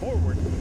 Forward.